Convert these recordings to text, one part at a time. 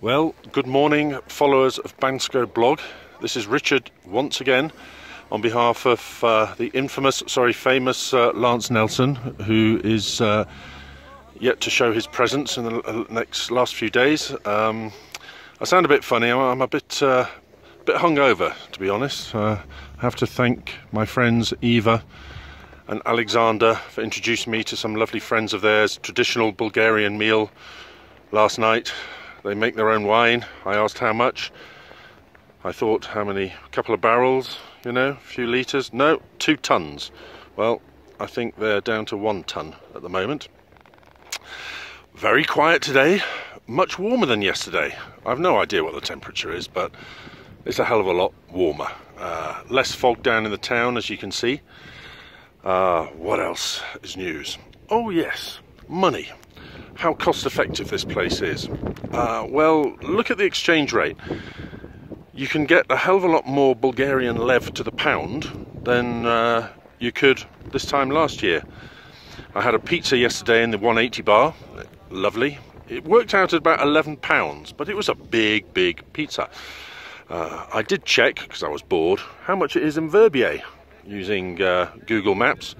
Well, good morning, followers of Bansko blog. This is Richard once again on behalf of uh, the infamous, sorry, famous uh, Lance Nelson, who is uh, yet to show his presence in the uh, next last few days. Um, I sound a bit funny. I'm, I'm a bit, uh, bit hungover, to be honest. Uh, I have to thank my friends Eva and Alexander for introducing me to some lovely friends of theirs. Traditional Bulgarian meal last night. They make their own wine. I asked how much. I thought, how many? A couple of barrels, you know, a few litres. No, two tons. Well, I think they're down to one ton at the moment. Very quiet today, much warmer than yesterday. I've no idea what the temperature is, but it's a hell of a lot warmer. Uh, less fog down in the town, as you can see. Uh, what else is news? Oh, yes, money. How cost effective this place is. Uh, well, look at the exchange rate. You can get a hell of a lot more Bulgarian lev to the pound than uh, you could this time last year. I had a pizza yesterday in the 180 bar. Lovely. It worked out at about 11 pounds, but it was a big, big pizza. Uh, I did check, because I was bored, how much it is in Verbier using uh, Google Maps.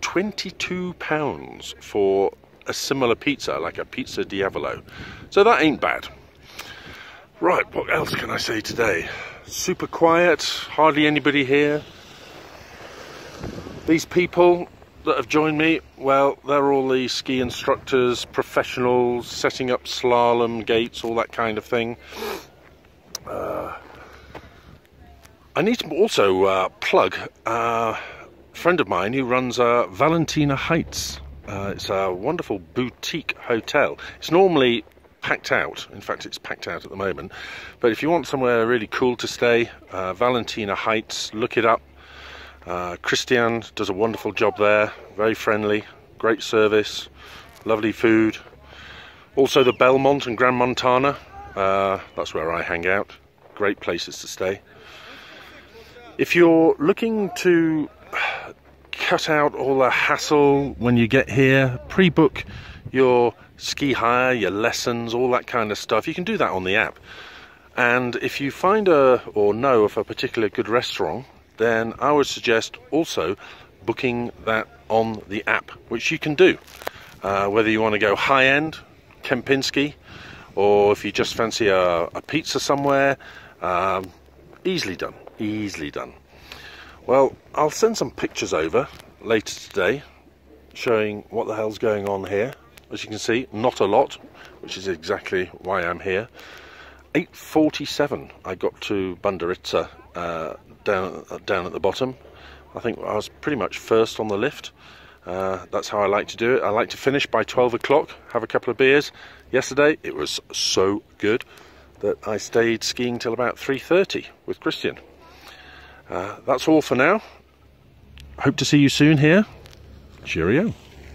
22 pounds for a similar pizza, like a pizza diavolo. So that ain't bad. Right, what else can I say today? Super quiet, hardly anybody here. These people that have joined me, well, they're all the ski instructors, professionals, setting up slalom gates, all that kind of thing. Uh, I need to also uh, plug a friend of mine who runs uh, Valentina Heights. Uh, it's a wonderful boutique hotel. It's normally packed out. In fact, it's packed out at the moment. But if you want somewhere really cool to stay, uh, Valentina Heights, look it up. Uh, Christian does a wonderful job there. Very friendly, great service, lovely food. Also the Belmont and Grand Montana. Uh, that's where I hang out. Great places to stay. If you're looking to cut out all the hassle when you get here, pre-book your ski hire, your lessons, all that kind of stuff. You can do that on the app. And if you find a or know of a particular good restaurant, then I would suggest also booking that on the app, which you can do. Uh, whether you want to go high end, Kempinski, or if you just fancy a, a pizza somewhere, um, easily done, easily done. Well, I'll send some pictures over later today showing what the hell's going on here as you can see, not a lot, which is exactly why I'm here. 8.47 I got to Banderitsa uh, down, uh, down at the bottom. I think I was pretty much first on the lift. Uh, that's how I like to do it. I like to finish by 12 o'clock, have a couple of beers. Yesterday it was so good that I stayed skiing till about 3.30 with Christian. Uh, that's all for now. Hope to see you soon here. Cheerio.